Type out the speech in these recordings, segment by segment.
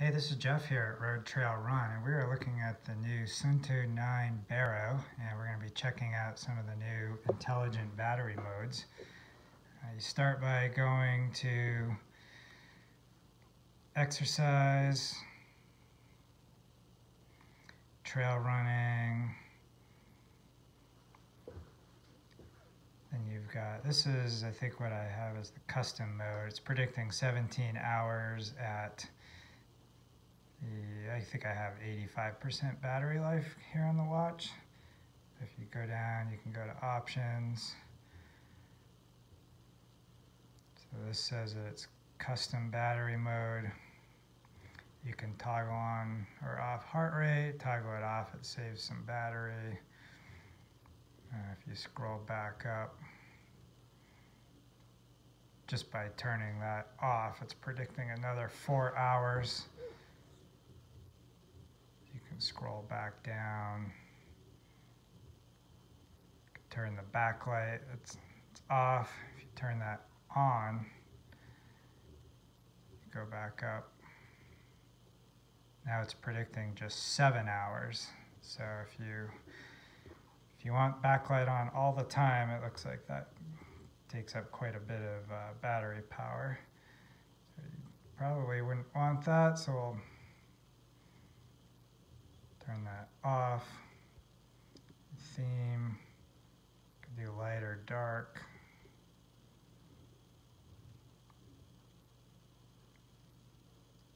Hey, this is Jeff here at Road Trail Run, and we are looking at the new Suunto 9 Baro, and we're going to be checking out some of the new intelligent battery modes. Uh, you start by going to exercise, trail running, then you've got, this is I think what I have is the custom mode. It's predicting 17 hours at I think I have 85% battery life here on the watch. If you go down, you can go to options. So this says that it's custom battery mode. You can toggle on or off heart rate, toggle it off, it saves some battery. Uh, if you scroll back up, just by turning that off, it's predicting another four hours scroll back down. Turn the backlight, it's, it's off. If you turn that on, go back up. Now it's predicting just seven hours. So if you if you want backlight on all the time, it looks like that takes up quite a bit of uh, battery power. So you probably wouldn't want that, so we'll turn that off. Theme, could do light or dark.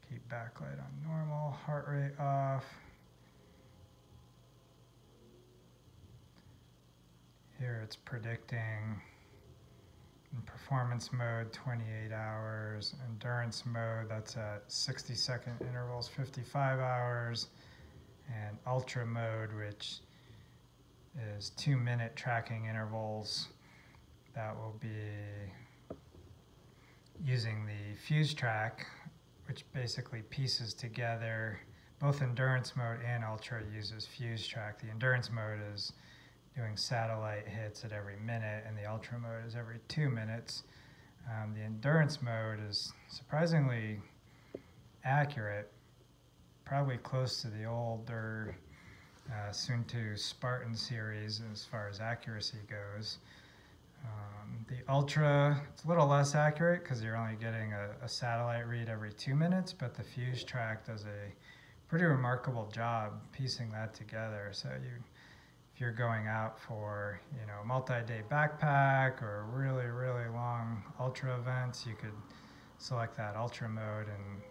Keep backlight on normal, heart rate off. Here it's predicting in performance mode 28 hours, endurance mode that's at 60 second intervals 55 hours, and ultra mode, which is two minute tracking intervals that will be using the fused track, which basically pieces together both endurance mode and ultra uses fused track. The endurance mode is doing satellite hits at every minute, and the ultra mode is every two minutes. Um, the endurance mode is surprisingly accurate probably close to the older uh, Suunto Spartan series as far as accuracy goes. Um, the Ultra, it's a little less accurate because you're only getting a, a, satellite read every two minutes, but the Fused track does a pretty remarkable job piecing that together. So you, if you're going out for you know multi-day backpack or really really long ultra events, you could select that ultra mode. And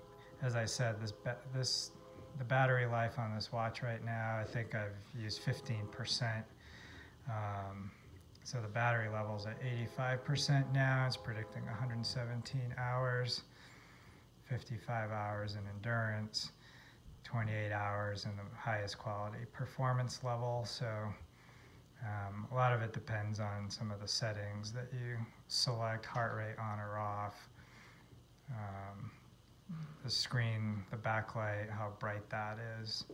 as I said, this this the battery life on this watch right now, I think I've used 15%. Um, so the battery level's at 85% now. It's predicting 117 hours, 55 hours in endurance, 28 hours in the highest quality performance level. So um, a lot of it depends on some of the settings that you select, heart rate on or off. Um, the screen, the backlight, how bright that is.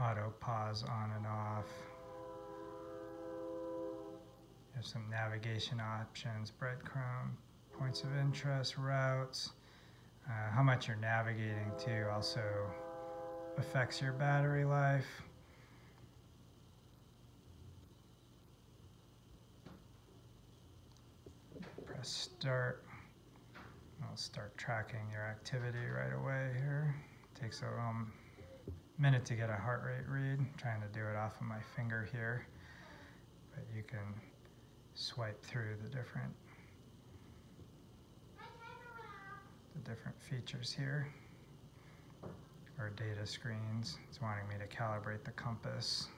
Auto pause on and off. Have some navigation options, breadcrumb, points of interest, routes. Uh, how much you're navigating to also affects your battery life. Start, I'll start tracking your activity right away here. Takes a um, minute to get a heart rate read. I'm trying to do it off of my finger here, but you can swipe through the different the different features here or data screens. It's wanting me to calibrate the compass.